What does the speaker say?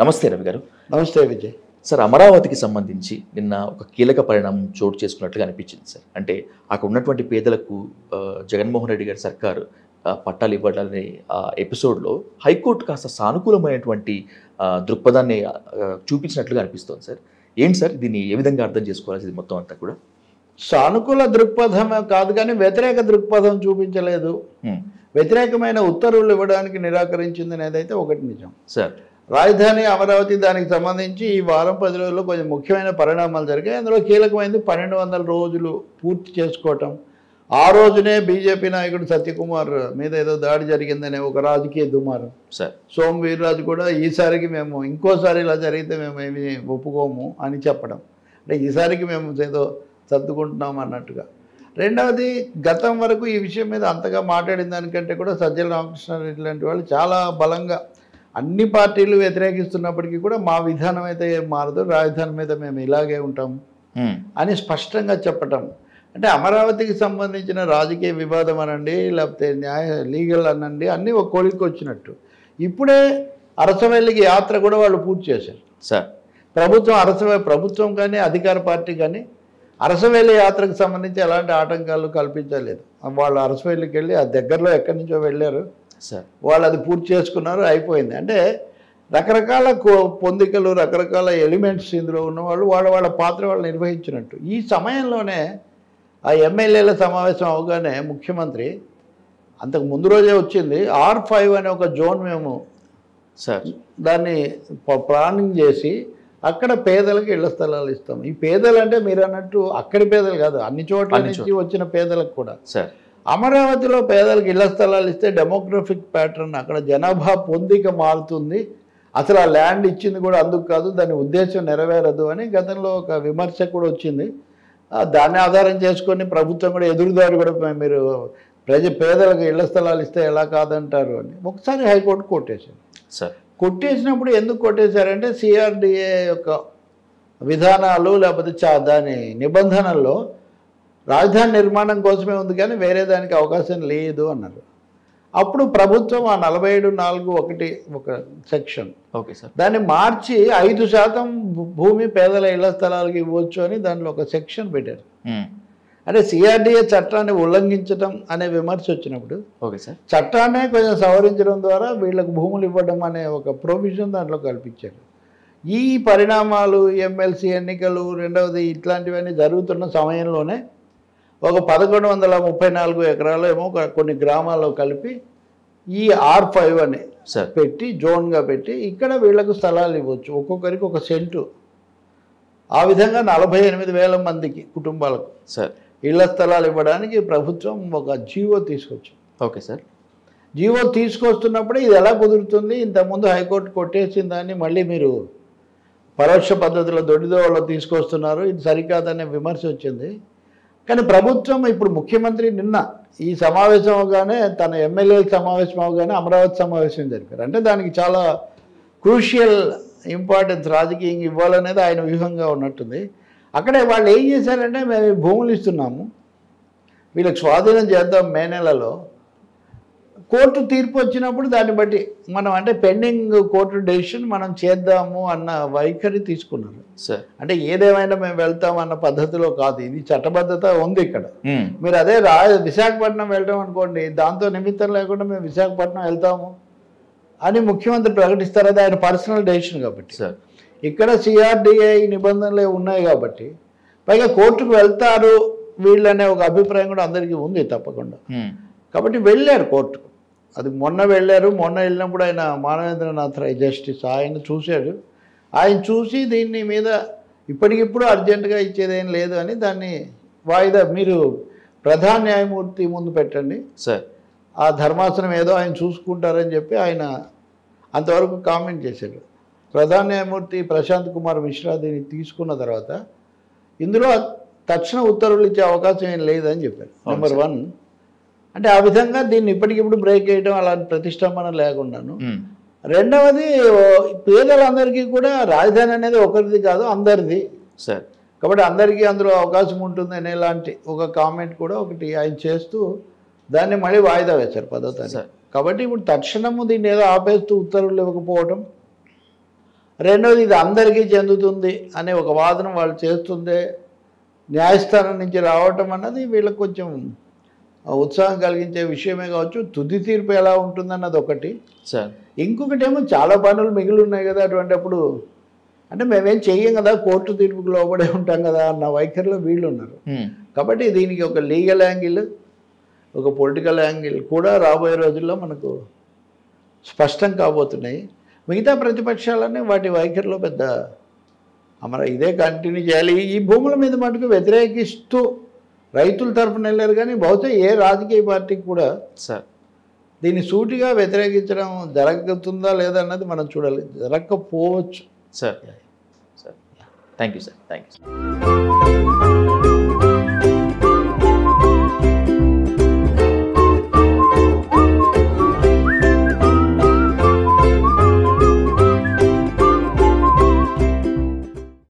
నమస్తే రవి గారు. నమస్తే విజయ్. సార్ అమరావతికి సంబంధించి నిన్న ఒక కీలక పరిణామం చోటు చేసుకున్నట్లుగా అనిపించింది సార్. అంటే అక్కడ ఉన్నటువంటి పేదలకు జగన్మోహన్ రెడ్డి గారి సర్కారు పట్టాలు ఇవ్వాలనే ఆ ఎపిసోడ్లో హైకోర్టు కాస్త సానుకూలమైనటువంటి దృక్పథాన్ని చూపించినట్లుగా అనిపిస్తోంది సార్. ఏంటి సార్ దీన్ని ఏ విధంగా అర్థం చేసుకోవాలి ఇది మొత్తం అంతా కూడా? సానుకూల దృక్పథం కాదు కానీ వ్యతిరేక దృక్పథం చూపించలేదు. వ్యతిరేకమైన ఉత్తర్వులు ఇవ్వడానికి నిరాకరించింది అనేది ఒకటి నిజం. సార్. రాజధాని అమరావతి దానికి సంబంధించి ఈ వారం పది రోజుల్లో కొంచెం ముఖ్యమైన పరిణామాలు జరిగాయి. అందులో కీలకమైనది పన్నెండు వందల రోజులు పూర్తి చేసుకోవటం. ఆ రోజునే బీజేపీ నాయకుడు సత్యకుమార్ మీద ఏదో దాడి జరిగిందనే ఒక రాజకీయ దుమారం. సార్. సోమ్ వీర్రాజు కూడా ఈసారికి మేము ఇంకోసారి ఇలా జరిగితే మేము ఏమి ఒప్పుకోము అని చెప్పడం. అంటే ఈసారికి మేము ఏదో సర్దుకుంటున్నాం అన్నట్టుగా. రెండవది గతం వరకు ఈ విషయం మీద అంతగా మాట్లాడిన దానికంటే కూడా సజ్జల రామకృష్ణారెడ్డి లాంటి వాళ్ళు చాలా బలంగా అన్ని పార్టీలు వ్యతిరేకిస్తున్నప్పటికీ కూడా మా విధానం అయితే ఏం మారదు రాజధాని మీద మేము ఇలాగే ఉంటాము హ్మ్. అని స్పష్టంగా చెప్పటం. అంటే అమరావతికి సంబంధించిన రాజకీయ వివాదం అనండి లేకపోతే న్యాయ లీగల్ అనండి అన్నీ ఒక కోలికి వచ్చినట్టు. ఇప్పుడే అరసవెల్లికి యాత్ర కూడా వాళ్ళు పూర్తి చేశారు. సార్. ప్రభుత్వం అరసవె ప్రభుత్వం కానీ అధికార పార్టీ కానీ అరసవేలి యాత్రకు సంబంధించి ఎలాంటి ఆటంకాలు కల్పించలేదు. వాళ్ళు అరసవేలికి వెళ్ళి ఆ దగ్గరలో ఎక్కడి నుంచో వెళ్ళారు. వాళ్ళు అది పూర్తి చేసుకున్నారు అయిపోయింది. అంటే రకరకాల కో- పొందికలు రకరకాల ఎలిమెంట్స్ ఇందులో ఉన్నవాళ్ళు వాళ్ళ వాళ్ళ పాత్ర వాళ్ళు నిర్వహించినట్టు. ఈ సమయంలోనే ఆ ఎమ్మెల్యేల సమావేశం అవగానే ముఖ్యమంత్రి అంతకు ముందు రోజే వచ్చింది ఆర్ ఫైవ్ అనే ఒక జోన్ మేము సార్. దాన్ని ప్లానింగ్ చేసి అక్కడ పేదలకు ఇళ్ళ స్థలాలు ఇస్తాం. ఈ పేదలు అంటే మీరు అన్నట్టు అక్కడి పేదలు కాదు అన్ని చోట్ల నుంచి వచ్చిన పేదలకు కూడా. సార్. అమరావతిలో పేదలకు ఇళ్ళ స్థలాలు ఇస్తే డెమోగ్రఫిక్ ప్యాటర్న్ అక్కడ జనాభా పొందిక మారుతుంది. అసలు ఆ ల్యాండ్ ఇచ్చింది కూడా అందుకు కాదు దాని ఉద్దేశం నెరవేరదు అని గతంలో ఒక విమర్శ కూడా వచ్చింది. దాన్ని ఆధారం చేసుకొని ప్రభుత్వం కూడా ఎదురుదారి కూడా మీరు ప్రజ పేదలకు ఇళ్ళ స్థలాలు ఇస్తే ఎలా కాదంటారు అని ఒకసారి హైకోర్టు కొట్టేశారు. సార్. కొట్టేసినప్పుడు ఎందుకు కొట్టేశారంటే సిఆర్డిఏ యొక్క విధానాలు లేకపోతే చా దాని నిబంధనల్లో రాజధాని నిర్మాణం కోసమే ఉంది కానీ వేరే దానికి అవకాశం లేదు అన్నారు. అప్పుడు ప్రభుత్వం ఆ నలభై ఏడు నాలుగు ఒకటి ఒక సెక్షన్ ఓకే సార్. దాన్ని మార్చి ఐదు శాతం భూమి పేదల ఇళ్ళ స్థలాలకు ఇవ్వచ్చు అని దానిలో ఒక సెక్షన్ పెట్టారు. అంటే సిఆర్డిఏ చట్టాన్ని ఉల్లంఘించడం అనే విమర్శ వచ్చినప్పుడు ఓకే సార్. చట్టాన్నే కొంచెం సవరించడం ద్వారా వీళ్ళకు భూములు ఇవ్వడం అనే ఒక ప్రొవిజన్ దాంట్లో కల్పించారు. ఈ పరిణామాలు ఎమ్మెల్సీ ఎన్నికలు రెండవది ఇట్లాంటివన్నీ జరుగుతున్న సమయంలోనే ఒక పదకొండు వందల ముప్పై నాలుగు ఎకరాలు ఏమో కొన్ని గ్రామాల్లో కలిపి ఈ ఆర్ ఫైవ్ అని పెట్టి జోన్గా పెట్టి ఇక్కడ వీళ్ళకు స్థలాలు ఇవ్వచ్చు. ఒక్కొక్కరికి ఒక సెంటు. ఆ విధంగా నలభై ఎనిమిది వేల మందికి కుటుంబాలకు సార్. ఇళ్ళ స్థలాలు ఇవ్వడానికి ప్రభుత్వం ఒక జీవో తీసుకొచ్చింది. Okay sir. జీవో తీసుకొస్తున్నప్పుడు ఇది ఎలా కుదురుతుంది? ఇంతకుముందు హైకోర్టు కొట్టేసిన దాన్ని మళ్ళీ మీరు పరోక్ష పద్ధతిలో దొడ్డిదోవలో తీసుకొస్తున్నారు. ఇది సరికాదనే విమర్శ వచ్చింది. కానీ ప్రభుత్వం ఇప్పుడు ముఖ్యమంత్రి నిన్న ఈ సమావేశం అవగానే తన ఎమ్మెల్యేల సమావేశం అవగానే అమరావతి సమావేశం జరిపారు. అంటే దానికి చాలా క్రూషియల్ ఇంపార్టెన్స్ రాజకీయంగా ఇవ్వాలనేది ఆయన వ్యూహంగా ఉన్నట్టుంది. అక్కడే వాళ్ళు ఏం చేశారంటే మేము భూములు ఇస్తున్నాము వీళ్ళకి స్వాధీనం చేద్దాం మే నెలలో కోర్టు తీర్పు వచ్చినప్పుడు దాన్ని బట్టి మనం అంటే పెండింగ్ కోర్టు డెసిషన్ మనం చేద్దాము అన్న వైఖరి తీసుకున్నారు. సార్. అంటే ఏదేమైనా మేము వెళ్తాం అన్న పద్ధతిలో కాదు. ఇది చట్టబద్ధత ఉంది ఇక్కడ. మీరు అదే రా విశాఖపట్నం వెళ్ళడం అనుకోండి దాంతో నిమిత్తం లేకుండా మేము విశాఖపట్నం వెళ్తాము అని ముఖ్యమంత్రి ప్రకటిస్తారు అది ఆయన పర్సనల్ డెసిషన్ కాబట్టి. సార్. ఇక్కడ సిఆర్డిఏ నిబంధనలు ఉన్నాయి కాబట్టి పైగా కోర్టుకు వెళ్తారు వీళ్ళనే ఒక అభిప్రాయం కూడా అందరికీ ఉంది తప్పకుండా. కాబట్టి వెళ్ళారు కోర్టుకు. అది మొన్న వెళ్ళారు మొన్న వెళ్ళినప్పుడు ఆయన మానవేంద్రనాథ్ రాయ్ జస్టిస్ ఆయన చూశాడు. ఆయన చూసి దీన్ని మీద ఇప్పటికిప్పుడు అర్జెంటుగా ఇచ్చేదేం లేదు అని దాన్ని వాయిదా మీరు ప్రధాన న్యాయమూర్తి ముందు పెట్టండి. సార్. ఆ ధర్మాసనం ఏదో ఆయన చూసుకుంటారని చెప్పి ఆయన అంతవరకు కామెంట్ చేశాడు. ప్రధాన న్యాయమూర్తి ప్రశాంత్ కుమార్ మిశ్రా దీన్ని తీసుకున్న తర్వాత ఇందులో తక్షణ ఉత్తర్వులు ఇచ్చే అవకాశం ఏం లేదని చెప్పారు. నెంబర్. వన్. అంటే ఆ విధంగా దీన్ని ఇప్పటికిప్పుడు బ్రేక్ చేయడం అలాంటి ప్రతిష్టంభన లేకుండాను. రెండవది పేదలందరికీ కూడా రాజధాని అనేది ఒకరిది కాదు అందరిది సార్ కాబట్టి అందరికీ అందులో అవకాశం ఉంటుంది అనేలాంటి ఒక కామెంట్ కూడా ఒకటి ఆయన చేస్తూ దాన్ని మళ్ళీ వాయిదా వేశారు పదో తారీఖు సార్. కాబట్టి ఇప్పుడు తక్షణము దీన్ని ఏదో ఆపేస్తూ ఉత్తర్వులు ఇవ్వకపోవడం రెండోది ఇది అందరికీ చెందుతుంది అనే ఒక వాదన వాళ్ళు చేస్తుందే న్యాయస్థానం నుంచి రావటం అన్నది వీళ్ళకి కొంచెం ఉత్సాహం కలిగించే విషయమే కావచ్చు తుది తీర్పు ఎలా ఉంటుందన్నది ఒకటి. సార్. ఇంకొకటేమో చాలా పనులు మిగిలి ఉన్నాయి కదా అటువంటిప్పుడు. అంటే మేమేం చెయ్యం కదా కోర్టు తీర్పుకు లోబడే ఉంటాం కదా అన్న వైఖరిలో వీళ్ళు ఉన్నారు. కాబట్టి దీనికి ఒక లీగల్ యాంగిల్ ఒక పొలిటికల్ యాంగిల్ కూడా రాబోయే రోజుల్లో మనకు స్పష్టం కాబోతున్నాయి. మిగతా ప్రతిపక్షాలన్నీ వాటి వైఖరిలో పెద్ద అమర ఇదే కంటిన్యూ చేయాలి. ఈ భూముల మీద మటుకు వ్యతిరేకిస్తూ రైతుల తరఫున వెళ్ళారు కానీ బహుశా ఏ రాజకీయ పార్టీకి కూడా సార్. దీన్ని సూటిగా వ్యతిరేకించడం జరుగుతుందా లేదా అన్నది మనం చూడాలి. జరగకపోవచ్చు. Sir. Sir. Thank you sir. Thank you